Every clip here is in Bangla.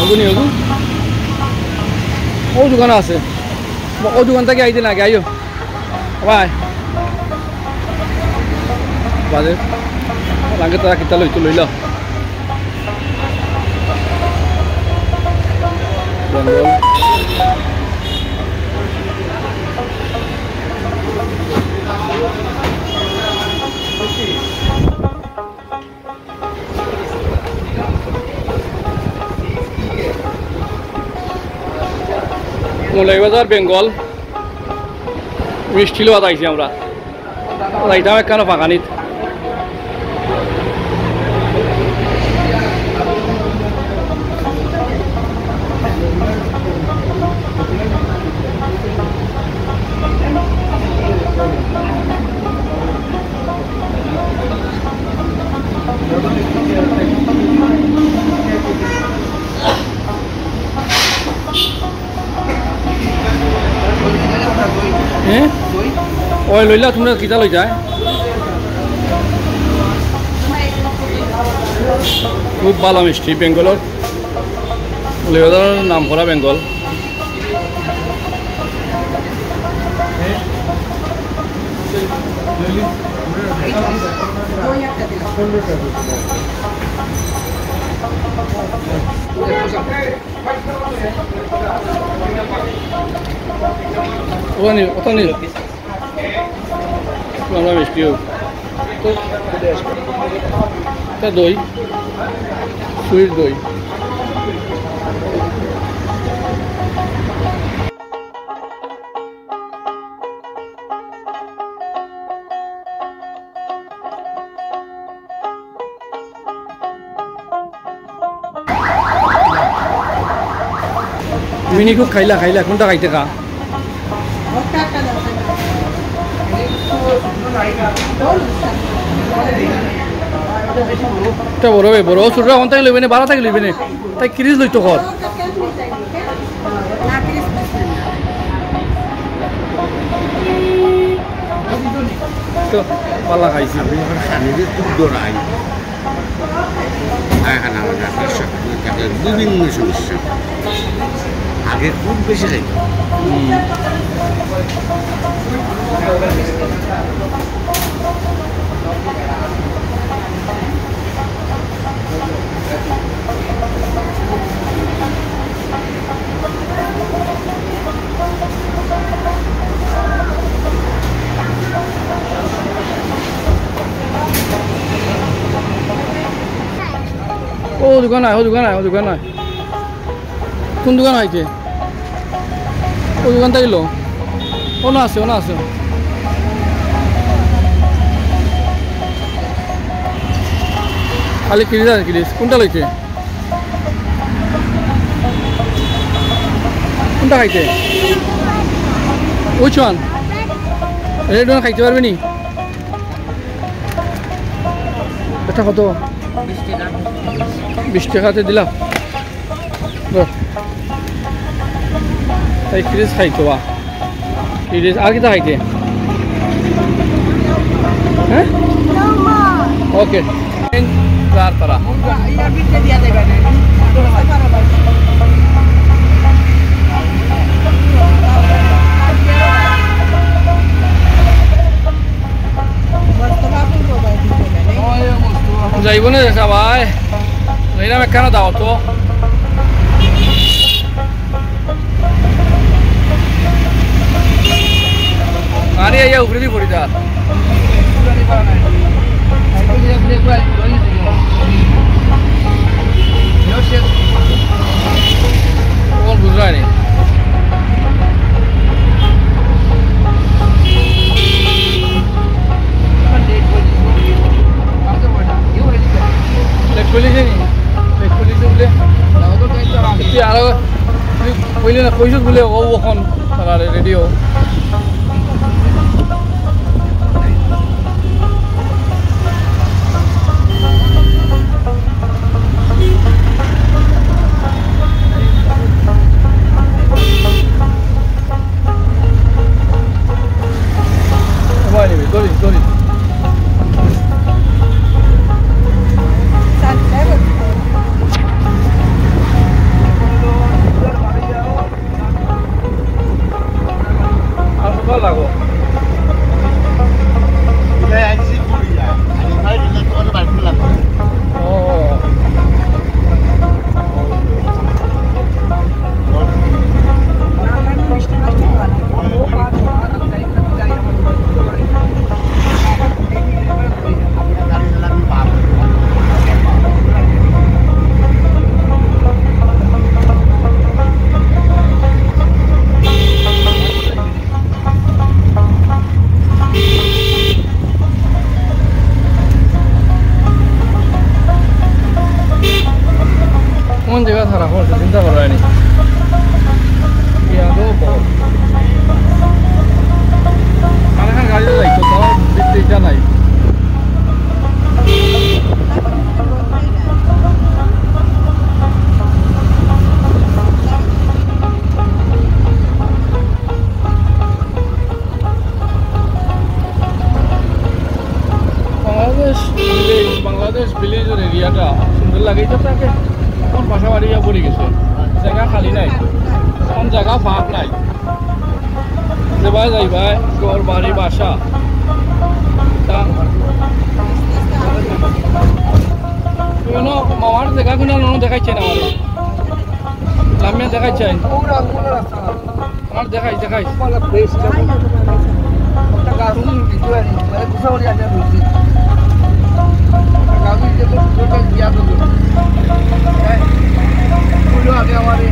হগুনি হগু ও দোকান আছে ও দোকান থেকে আইতে না আইও বাই বাজে লাগে তারা কিতা লইতো লই ল বেঙ্গল মৌলাইবাজার বেঙ্গল। মিষ্টি লোয়া যাইছি আমরা। যাইতাম একখানো ফাঁকানিত ওই লইলা তোমরা কিতা লই যায়? খুব ভালো মিষ্টি বেঙ্গলের লেবাদার নাম করা বেঙ্গল ওখানে ওখানে আমরা মিষ্টি হোক তো তা দই, সুইট দই। মিনি খুব খাইলা খাইলা, কোনটা খাইতে এটা বড় বে বড় ছোট এখন তাই লইবে না বাড়া থাকি লইবে তাই ক্রিজ লইতো কর তো পাল্লা তাকে বিভিন্ন সমস্যা আগে খুব বেশি খাই হুম। ও দোকান আয় ও দোকান আয় ও দোকান আয় কোন দোকান আইছে ও দোকান ও না আছে ও না আছে। খালি কিরিজ আছে কিরিজ কোনটা লইছে কোনটা খাইছে? ওই চন রেড ওয়ান খাইতে পারবে নি? এটা কত বিশ টাকাতে দিলাম বল। তাই ফ্রিজ খাইতো বা ফ্রিজ আর কিতা খাইতে হ্যাঁ ওকে চার তারা যাইব না সবাই যাইলাম একখানা দাও তো ya ya ubrudi pori ja. Kau ini nak kau ikut boleh, wow, wohon, kalau ada radio. দেখা কোনো নো দেখাইছে না আমার লামিয়া দেখাইছেন? আমার দেখাই দেখাই। হ্যাঁ। বলে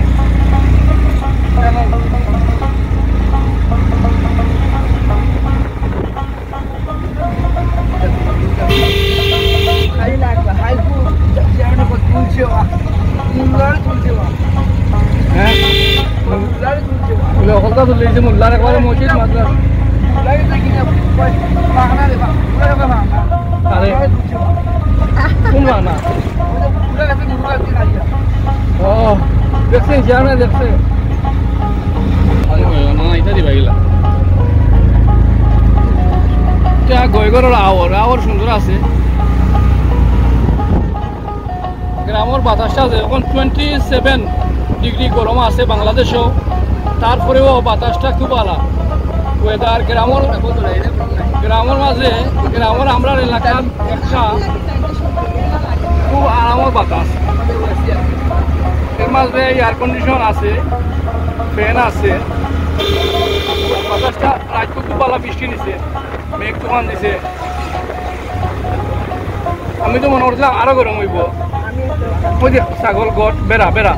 অকলটা তুলে যে মোল্লার একবারে মসজিদ মাদ্রাস। কোন বানা আমরা দেখছে না এটা দিবা গেলা। এটা আওয়ার আওয়ার সুন্দর আছে। গ্রামের বাতাসটা আছে। এখন টোয়েন্টি সেভেন ডিগ্রি গরম আছে বাংলাদেশেও। তারপরেও বাতাসটা খুব আলাদা ওয়েদার গ্রামের গ্রামের মাঝে গ্রামের আমরা এলাকার একটা খুব আরামের বাতাস। এর মাঝে এয়ার কন্ডিশন আছে ফ্যান আছে। বাতাসটা রাজ্য খুব ভালো বৃষ্টি নিছে, মেঘ তুফান দিছে। আমি তো মনে করছিলাম আরও গরম হইব। ওই যে ছাগল গট, বেড়া বেড়া।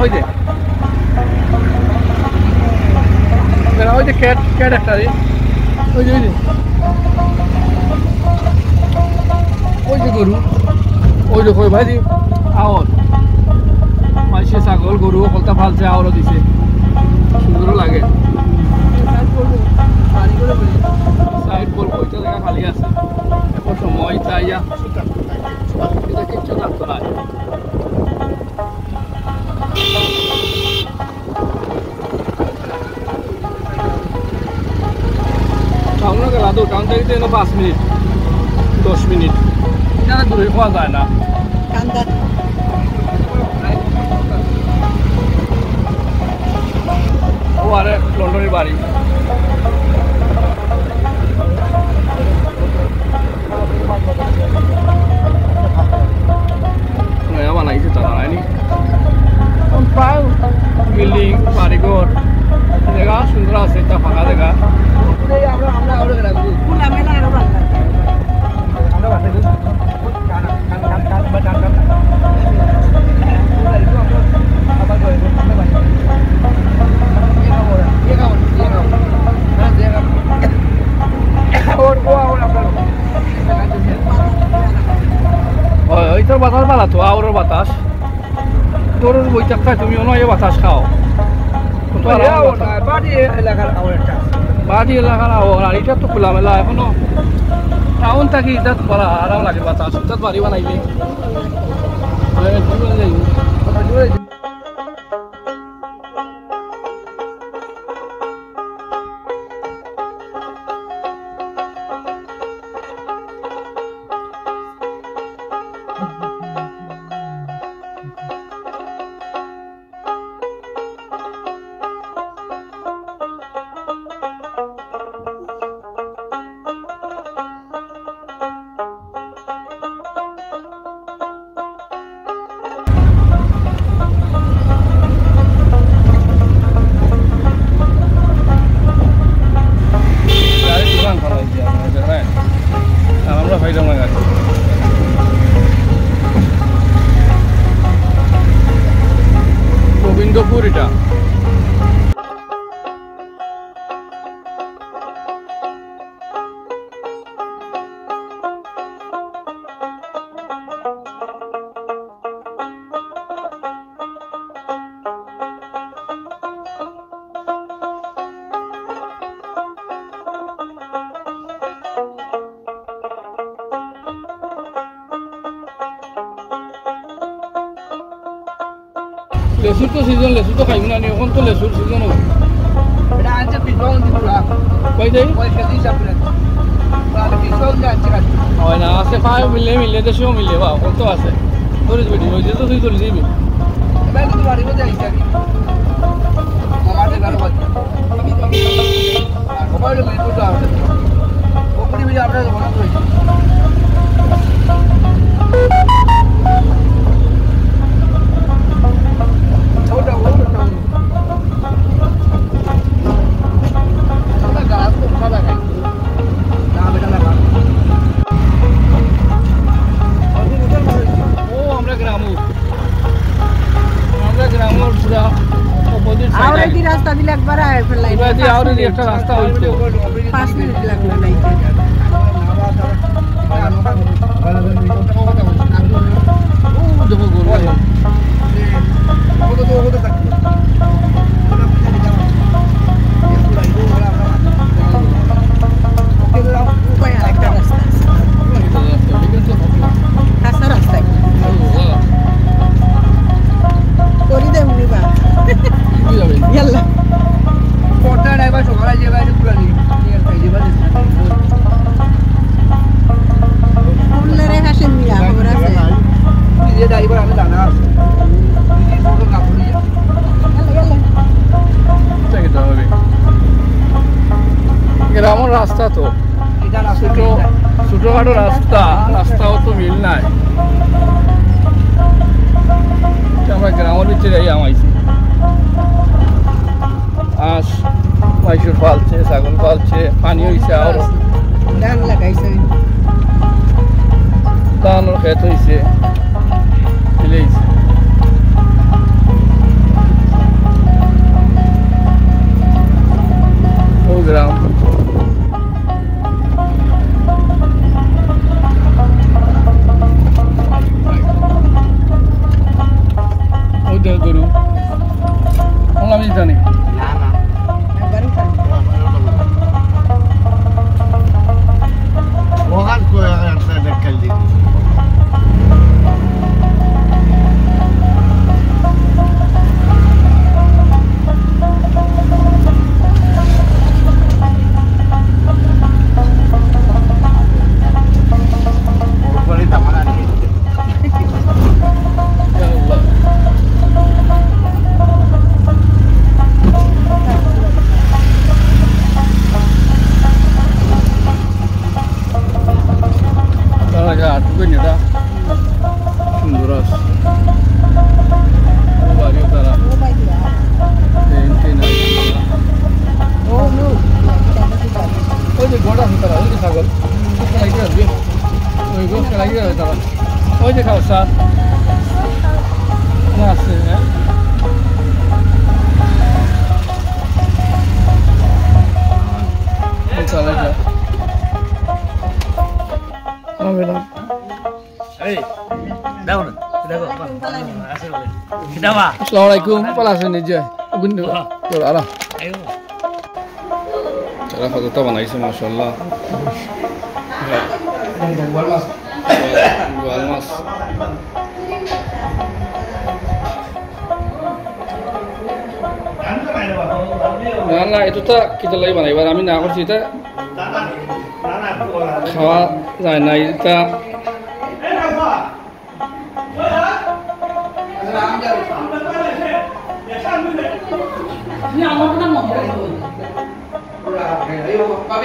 ওই যে। বেড়া, ওই যে ক্যাট ক্যাট একটা রে। ওই যে ওই যে। ওই যে গরু। ওই যে কই ভাই দি আওয়ার মাইসে ছাগল, গরু কলতা ফালছে আওয়ারও দিছে। সুন্দর লাগে। সাইড বলব, ওইটা খালি আছে। সময় তাই ইয়া এটা কিচ্ছু থাকতো না টাউনে গেলা টাউন থেকে এনে পাঁচ মিনিট দশ মিনিট। এখানে দূরে পাওয়া যায় না। তোর বই চাপটা তুমি অন্য বাতাস খাও। বাড়ি এলাকার আওয়ার আর এটা তো খোলামেলা এখনও টাউন থাকি এটা বলা আরাম লাগে বাতাস এটা বাড়ি বানাইলে। হয়, যাইবো। লেচু তো খাইব না এখন তো লেচুর সিজন ওই হয় না আছে পায় মিলে মিলে দেশেও মিলে বা কত আছে। ধরিস বেটি হয়েছে তো তুই ধরে দিবি এবার একটা রাস্তা হইতো। পাঁচ মিনিট লাগল নাই ও দেখো গরু। মাইসুর পালছে ছাগল পালছে পানি হয়েছে আরও। ধান লাগাইছে। ধানের খেত হয়েছে গ্রাম। আসসালামু আলাইকুম পালা আছে নিজে গুন্ডু তোর আলা তারা কতটা বানাইছে মাশাআল্লাহ গোয়াল মাছ না না এটা তো কিতা লাগি বানাইবার আমি না করছি এটা খাওয়া যায় না এটা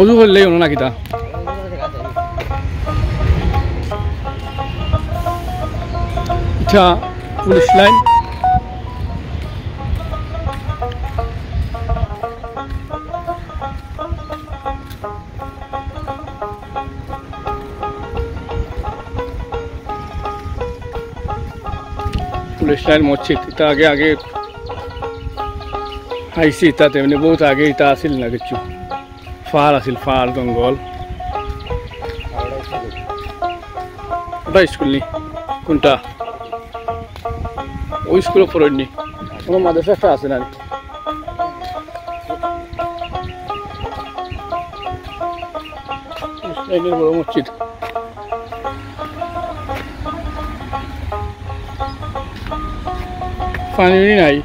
অজু করলেই হলো না কিতা আচ্ছা পুলিশ লাইন। পুলিশ লাইন মসজিদ এটা আগে আগে আইসি তাতে মানে বহুত আগে এটা আছিল না ফার আছিল ফার জঙ্গল ওটা স্কুল নি কোনটা ওই স্কুলে পড়েননি কোনো মাদ্রাসা একটা আছে না লাইনের বড় মসজিদ পানি নাই